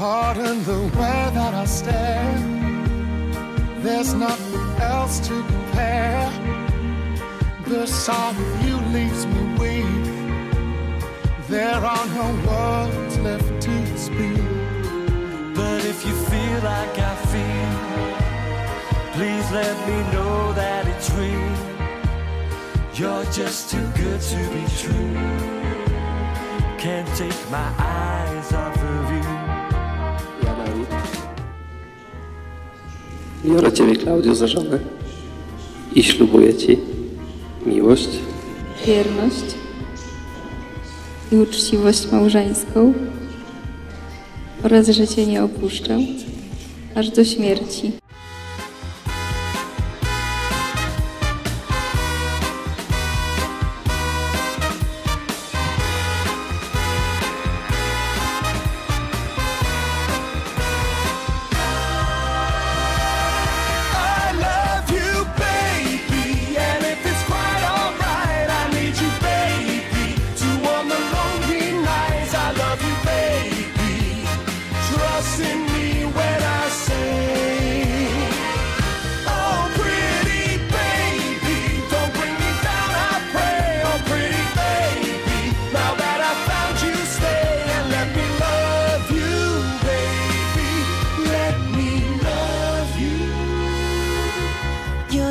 Pardon the way that I stare. There's nothing else to compare. The sight of you leaves me weak. There are no words left to speak. But if you feel like I feel, please let me know that it's real. You're just too good to be true. Can't take my eyes off of you. Biorę Ciebie, Klaudio, za żonę i ślubuję Ci miłość, wierność i uczciwość małżeńską oraz, że Cię nie opuszczę aż do śmierci.